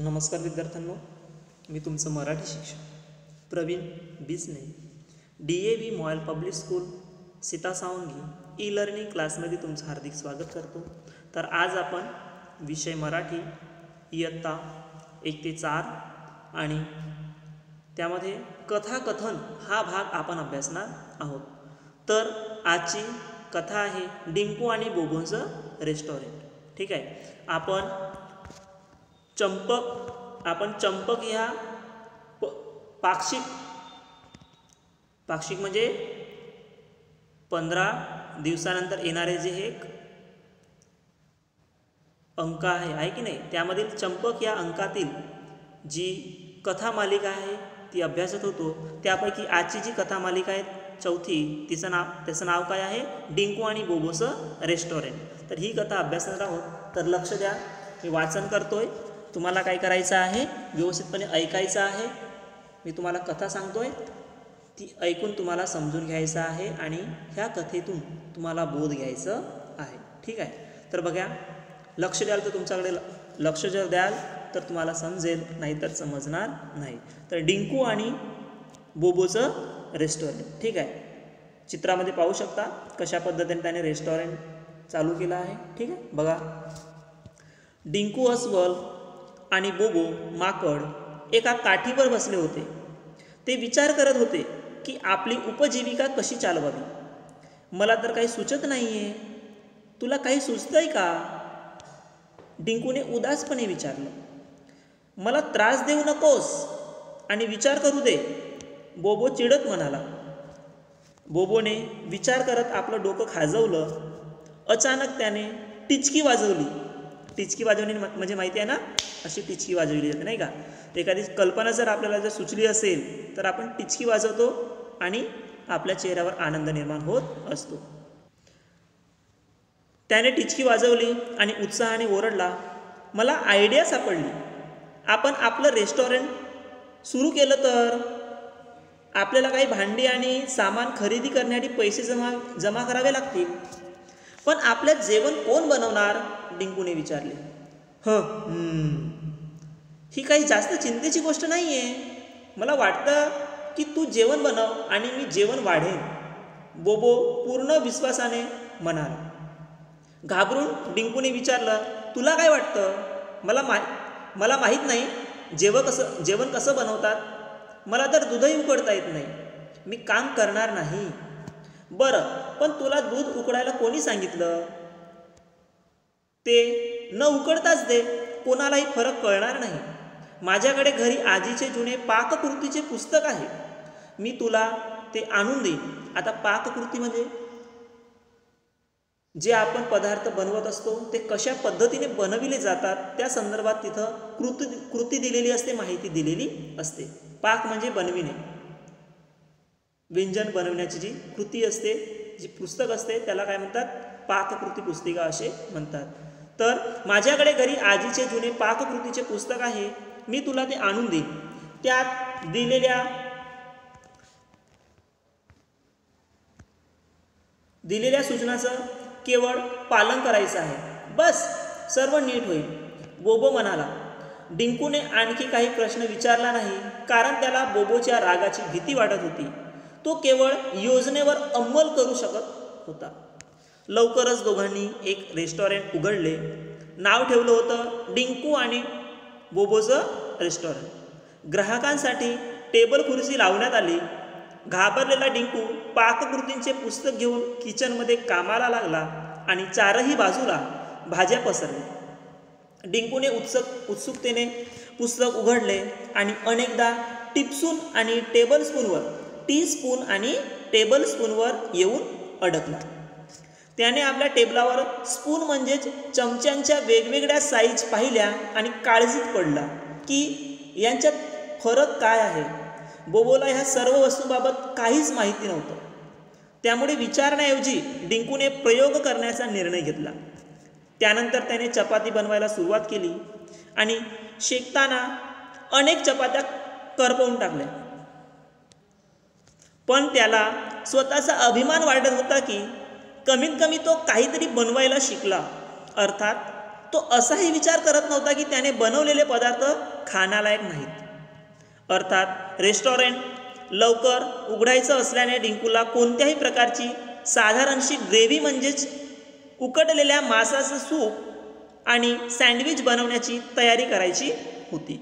नमस्कार विद्यार्थ्यांनो मी तुमचं मराठी शिक्षक Praveen Bijne D A V MOIL public school Sita Sawangi e learning क्लासमध्ये तुमचं हार्दिक स्वागत करतो. तर आज आपण विषय मराठी इयत्ता एक ते चार आणि त्यामध्ये कथाकथन हा भाग आपण अभ्यासणार आहोत. तर आजची कथा आहे डिंकू आणि बोबोंचं रेस्टॉरंट ठीक आहे? आपण चंपक आपण चंपक ह्या प पाक्षिक पाक्षिक म्हणजे पंधरा दिवसानंतर येणारे जे हे एक अंक आहे आहे की नाही? त्यामधील चंपक या अंकातील जी कथा मालिका आहे ती अभ्यासत होतो. त्यापैकी आजची जी कथा मालिका आहे चौथी तिचं नाव त्याचं नाव काय आहे? डिंकू आणि बोबोचं रेस्टॉरंट. तर ही कथा अभ्यासणार आहोत. तर लक्ष द्या मी वाचन करतोय. तुम्हाला काय करायचं आहे? व्यवस्थितपणे ऐकायचं आहे. मी तुम्हाला कथा सांगतोय. ती ऐकून तुम्हाला समजून घ्यायचं आहे आणि ह्या कथेतून तुम्हाला बोध घ्यायचं आहे. ठीक आहे? तर बघा लक्ष द्याल तर तुमच्याकडे ल- लक्ष जर द्याल तर तुम्हाला समजेल नाहीतर समजणार नाही. तर डिंकू आणि बोबोचं रेस्टॉरंट ठीक आहे? चित्रामध्ये पाहू शकता कशा पद्धतीने त्याने रेस्टॉरंट चालू केलं आहे. ठीक आहे? बघा. डिंकू अस्वल आणि बोबो माकड एका काठीवर बसले होते. ते विचार करत होते की आपली उपजीविका कशी चालवावी? मला तर काही सुचत नाही आहे तुला काही सुचतंय का? डिंकूने उदासपणे विचारलं. मला त्रास देऊ नकोस आणि विचार करू दे बोबो चिडत म्हणाला. बोबोने विचार करत आपलं डोकं खाजवलं. अचानक त्याने टिचकी वाजवली. टिचकी वाजवणे म्हणजे माहिती आहे ना? अशी टिचकी वाजवली जाते नाही का? एखादी कल्पना जर आपल्याला जर सुचली असेल तर आपण टिचकी वाजवतो आणि आपल्या चेहऱ्यावर आनंद निर्माण होत असतो. त्याने टिचकी वाजवली आणि उत्साहाने ओरडला मला आयडिया सापडली. आपण आपलं रेस्टॉरंट सुरू केलं तर? आपल्याला काही भांडी आणि सामान खरेदी करण्यासाठी पैसे जमा जमा करावे लागतील. पण आपल्यात जेवण कोण बनवणार? डिंकूने विचारले. ह. ही काही जास्त चिंतेची गोष्ट नाही आहे मला वाटतं की तू जेवण बनव आणि मी जेवण वाढेन. बोबो पूर्ण विश्वासाने म्हणाला. घाबरून डिंकूने विचारलं तुला काय वाटतं? मला मा मला माहीत नाही जेवण कसं जेवण कसं बनवतात. मला तर दूधही उकडता येत नाही. मी काम करणार नाही. बरं पण तुला दूध उकडायला कोणी सांगितलं? ते न उकडताच दे कोणालाही फरक कळणार नाही. माझ्याकडे घरी आजीचे जुने पाककृतीचे पुस्तक आहे. मी तुला ते आणून देईन. आता पाककृती म्हणजे? जे आपण पदार्थ बनवत असतो ते कशा पद्धतीने बनविले जातात त्या संदर्भात तिथं कृती कृती दिलेली असते माहिती दिलेली असते. पाक म्हणजे बनविणे. व्यंजन बनवण्याची जी कृती असते जी पुस्तक असते त्याला काय म्हणतात? पाककृती पुस्तिका असे म्हणतात. तर माझ्याकडे घरी आजीचे जुने पाककृतीचे पुस्तक आहे. मी तुला ते आणून देईन. त्यात दिलेल्या दिलेल्या सूचनाचं केवळ पालन करायचं आहे. बस सर्व नीट होईल. बोबो म्हणाला डिंकूने आणखी काही प्रश्न विचारला नाही कारण त्याला बोबोच्या रागाची भीती वाटत होती. तो केवळ योजनेवर अंमल करू शकत होता. लवकरच दोघांनी एक रेस्टॉरंट उघडले. नाव ठेवलं होतं डिंकू आणि बोबोचं रेस्टॉरंट ग्राहकांसाठी टेबल खुर्ची लावण्यात आली. घाबरलेला डिंकू पाककृतींचे पुस्तक घेऊन किचनमध्ये कामाला लागला आणि चारही बाजूला भाज्या पसरल्या. डिंकूने उत्सुक उत्सुकतेने पुस्तक उघडले आणि अनेकदा टिपसून आणि टेबल स्पूनवर टी स्पून आणि टेबल स्पूनवर येऊन अडकला. त्याने आपल्या टेबलावर स्पून म्हणजेच चमच्यांच्या वेगवेगळ्या साईज पाहिल्या आणि काळजीत पडला की यांच्यात फरक काय आहे? बोबोला ह्या सर्व वस्तूंबाबत काहीच माहिती नव्हतं. त्यामुळे विचारण्याऐवजी डिंकूने प्रयोग करण्याचा निर्णय घेतला. त्यानंतर त्याने चपाती बनवायला सुरुवात केली आणि शेकताना अनेक चपात्या करपवून टाकल्या. पण त्याला स्वतःचा अभिमान वाटत होता की कमीत कमी तो काहीतरी बनवायला शिकला. अर्थात तो असाही विचार करत नव्हता की त्याने बनवलेले पदार्थ खाण्यालायक नाहीत. अर्थात रेस्टॉरंट लवकर उघडायचं असल्याने डिंकूला कोणत्याही प्रकारची साधारणशी ग्रेव्ही म्हणजेच उकडलेल्या मासाचं सूप आणि सँडविच बनवण्याची तयारी करायची होती.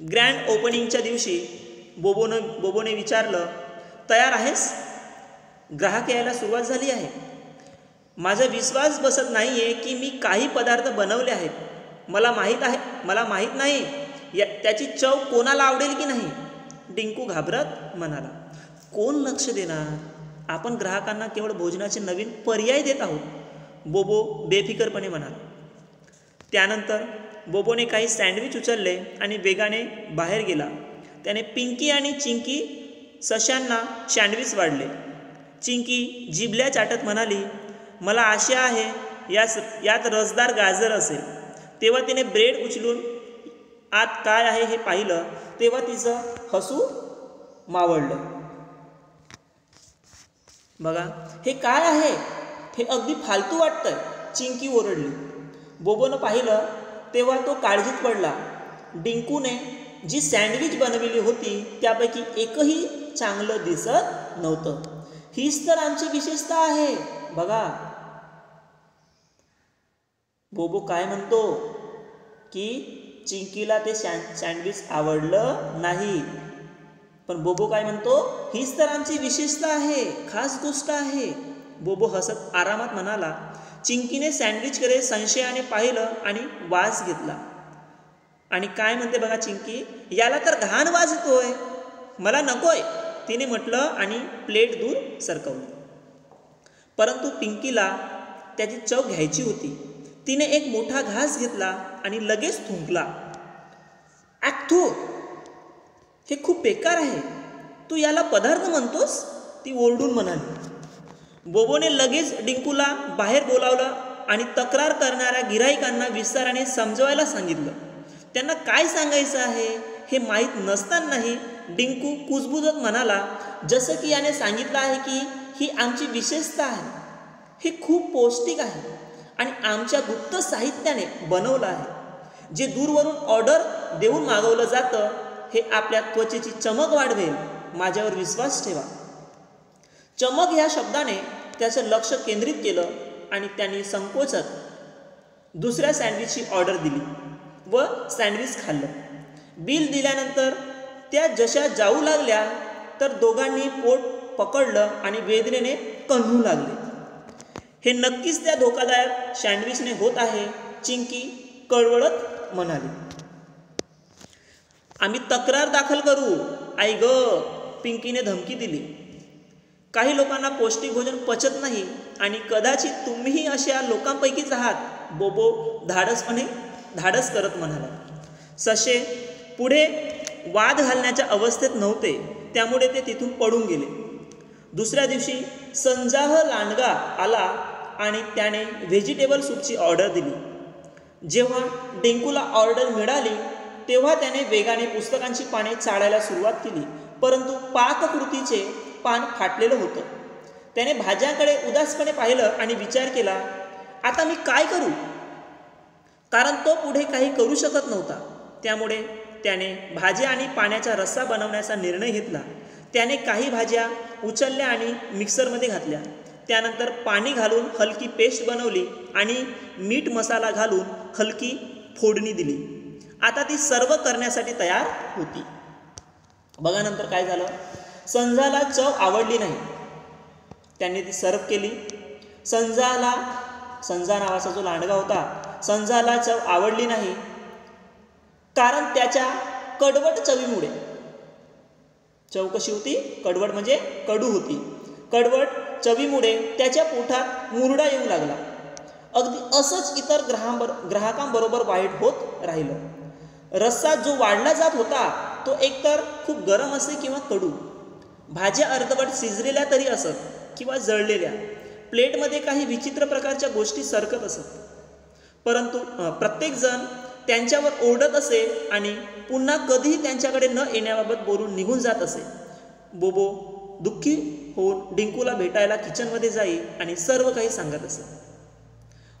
ग्रँड ओपनिंगच्या दिवशी बोबोनं बोबोने विचारलं तयार आहेस? ग्राहक यायला सुरुवात झाली आहे. माझा विश्वास बसत नाही आहे की मी काही पदार्थ बनवले आहेत. मला माहीत आहे मला माहीत नाही. या त्याची चव कोणाला आवडेल की नाही? डिंकू घाबरत म्हणाला कोण लक्ष देणार? आपण ग्राहकांना केवळ भोजनाचे नवीन पर्याय देत आहोत. बोबो बेफिकरपणे म्हणाला त्यानंतर बोबोने काही सँडविच उचलले आणि वेगाने बाहेर गेला. त्याने पिंकी आणि चिंकी सशांना सँडविच वाढले. चिंकी जिबल्या चाटत म्हणाली मला आशा आहे यास यात रसदार गाजर असेल. तेव्हा तिने ब्रेड उचलून आत काय आहे हे पाहिलं तेव्हा तिचं हसू मावळलं. बघा हे काय आहे? हे अगदी फालतू वाटतंय चिंकी ओरडली. बोबोनं पाहिलं तेव्हा तो काळजीत पडला. डिंकूने जी सँडविच बनविली होती त्यापैकी एकही चांगलं दिसत नव्हतं. हीच तर आमची विशेषता आहे. बघा. बोबो काय म्हणतो? की चिंकीला ते सँडविच आवडलं नाही. पण बोबो काय म्हणतो? हीच तर आमची विशेषता आहे. खास गोष्ट आहे. बोबो हसत आरामात म्हणाला चिंकीने सँडविचकडे संशयाने पाहिलं आणि वास घेतला. आणि काय म्हणते बघा चिंकी याला तर घाण वाजतोय. मला नकोय. तिने म्हटलं आणि प्लेट दूर सरकवली. परंतु पिंकीला त्याची चव घ्यायची होती. तिने एक मोठा घास घेतला आणि लगेच थुंकला. ॲक्थू हे खूप बेकार आहे. तू याला पदार्थ म्हणतोस? ती ओरडून म्हणाली. बोबोने लगेच डिंकूला बाहेर बोलावलं आणि तक्रार करणाऱ्या गिराईकांना विस्ताराने समजवायला सांगितलं. त्यांना काय सांगायचं आहे हे माहीत नसतानाही डिंकू कुजबुजत म्हणाला जसं की याने सांगितलं आहे की ही आमची विशेषता आहे. हे खूप पौष्टिक आहे आणि आमच्या गुप्त साहित्याने बनवलं आहे. जे दूरवरून ऑर्डर देऊन मागवलं जातं हे आपल्या त्वचेची चमक वाढवेल. माझ्यावर विश्वास ठेवा. चमक ह्या शब्दाने त्याचं लक्ष केंद्रित केलं आणि त्यांनी संकोचत दुसऱ्या सँडविचची ऑर्डर दिली. व सँडविच खाल्लं. बिल दिल्यानंतर त्या जशा जाऊ लागल्या तर दोघांनी पोट पकडलं आणि वेदनेने कन्हू लागले. हे नक्कीच त्या धोकादायक सँडविचने होत आहे चिंकी कळवळत म्हणाली. आम्ही तक्रार दाखल करू आई ग पिंकीने धमकी दिली. काही लोकांना पौष्टिक भोजन पचत नाही आणि कदाचित तुम्हीही अशा लोकांपैकीच आहात बोबो धाडसपणे धाडस करत म्हणाला. सशे पुढे वाद घालण्याच्या अवस्थेत नव्हते त्यामुळे ते तिथून पडून गेले. दुसऱ्या दिवशी संजाह लांडगा आला आणि त्याने व्हेजिटेबल सूपची ऑर्डर दिली. जेव्हा डेंकूला ऑर्डर मिळाली तेव्हा त्याने वेगाने पुस्तकांची पाने चाळायला सुरुवात केली परंतु पाककृतीचे पान फाटलेलं होतं. त्याने भाज्याकडे उदासपणे पाहिलं आणि विचार केला आता मी काय करू? कारण तो पुढे काही करू शकत नव्हता. त्यामुळे त्याने भाज्या आणि पाण्याचा रस्सा बनवण्याचा निर्णय घेतला. त्याने काही भाज्या उचलल्या आणि मिक्सरमध्ये घातल्या. त्यानंतर पाणी घालून हलकी पेस्ट बनवली आणि मीठ मसाला घालून हलकी फोडणी दिली. आता ती सर्व करण्यासाठी तयार होती. बघा नंतर काय झालं. संजाला चव आवडली नाही. त्यांनी ती सर्व केली. संजाला संजा नावाचा जो लांडगा होता संजाला चव आवडली नाही. कारण त्याच्या कडवट चवीमुळे. चव कशी होती? कडवट म्हणजे कडू होती. कडवट चवीमुळे त्याच्या पोटात मुरडा येऊ लागला. अगदी असंच इतर ग्राहांबर ग्राहकांबरोबर वाईट होत राहिलं. रस्सा जो वाढला जात होता तो एकतर खूप गरम असे किंवा कडू भाज्या अर्धवट शिजलेल्या तरी असत किंवा जळलेल्या प्लेटमध्ये काही विचित्र प्रकारच्या गोष्टी सरकत असत. परंतु प्रत्येकजण त्यांच्यावर ओरडत असे आणि पुन्हा कधीही त्यांच्याकडे न येण्याबाबत बोलून निघून जात असे. बोबो दुःखी होऊन डिंकूला भेटायला किचनमध्ये जाई आणि सर्व काही सांगत असे.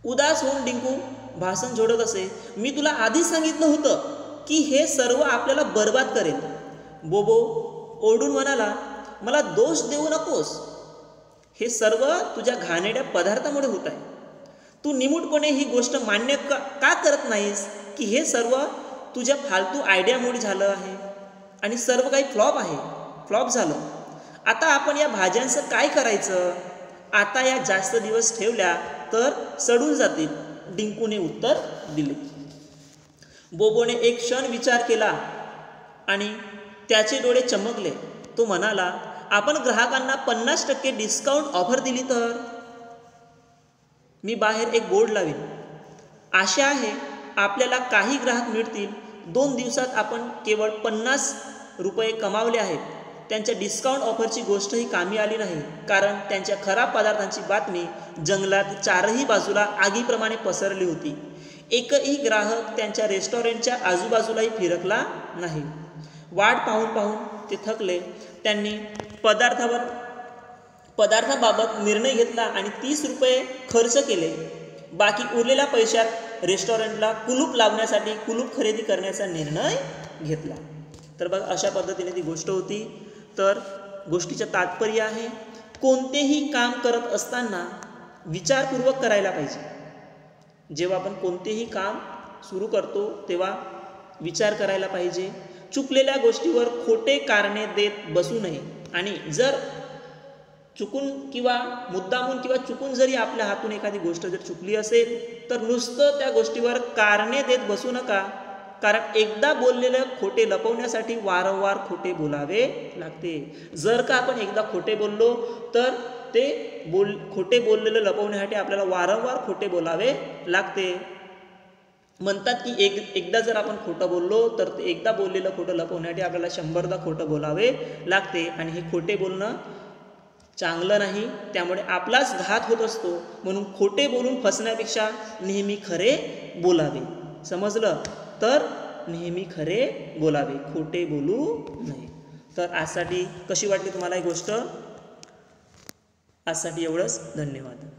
उदास होऊन डिंकू भाषण जोडत असे मी तुला आधीच सांगितलं होतं की हे सर्व आपल्याला बर्बाद करेल. बोबो ओरडून म्हणाला मला दोष देऊ नकोस. हे सर्व तुझ्या घाणेड्या पदार्थामुळे होत आहे. तू निमूटपणे ही गोष्ट मान्य का का करत नाहीस? की हे सर्व तुझ्या फालतू आयडियामुळे झालं आहे? आणि सर्व काही फ्लॉप आहे? फ्लॉप झालं. आता आपण या भाज्यांचं काय करायचं? आता या जास्त दिवस ठेवल्या तर सडून जातील. डिंकूने उत्तर दिले. बोबोने एक क्षण विचार केला आणि त्याचे डोळे चमकले. तो म्हणाला आपण ग्राहकांना पन्नास टक्के डिस्काउंट ऑफर दिली तर? मी बाहेर एक बोर्ड लावीन. आशा आहे आपल्याला काही ग्राहक मिळतील. दोन दिवसात आपण केवळ पन्नास रुपये कमावले आहेत. त्यांच्या डिस्काउंट ऑफरची गोष्टही कामी आली नाही. कारण त्यांच्या खराब पदार्थांची बातमी जंगलात चारही बाजूला आगीप्रमाणे पसरली होती. एकही ग्राहक त्यांच्या रेस्टॉरंटच्या आजूबाजूलाही फिरकला नाही. वाट पाहून पाहून ते थकले. त्यांनी पदार्थावर पदार्थाबाबत निर्णय घेतला आणि तीस रुपये खर्च केले. बाकी उरलेल्या पैशात रेस्टॉरंटला कुलूप लावण्यासाठी कुलूप खरेदी करण्याचा निर्णय घेतला. तर बघा अशा पद्धतीने ती गोष्ट होती. तर गोष्टीचं तात्पर्य आहे कोणतेही काम करत असताना विचारपूर्वक करायला पाहिजे. जेव्हा आपण कोणतेही काम सुरू करतो तेव्हा विचार करायला पाहिजे. चुकलेल्या गोष्टीवर खोटे कारणे देत बसू नये. आणि जर चुकून किंवा मुद्दामून किंवा चुकून जरी आपल्या हातून एखादी गोष्ट जर चुकली असेल तर नुसतं त्या गोष्टीवर कारणे देत बसू नका. कारण एकदा बोललेलं खोटे लपवण्यासाठी वारंवार खोटे बोलावे लागते. जर का आपण एकदा खोटे बोललो तर ते बोल खोटे बोललेलं लपवण्यासाठी आपल्याला वारंवार खोटे बोलावे लागते. म्हणतात की एक एकदा जर आपण खोटं बोललो तर ते एकदा बोललेलं खोटं लपवण्यासाठी आपल्याला शंभरदा खोटं बोलावे लागते. आणि हे खोटे बोलणं चांगलं नाही त्यामुळे आपलाच घात होत असतो. म्हणून खोटे बोलून फसण्यापेक्षा नेहमी खरे बोलावे. समजलं? तर नेहमी खरे बोलावे. खोटे बोलू नये. तर आजसाठी कशी वाटली तुम्हाला ही गोष्ट? आजसाठी एवढंच. धन्यवाद.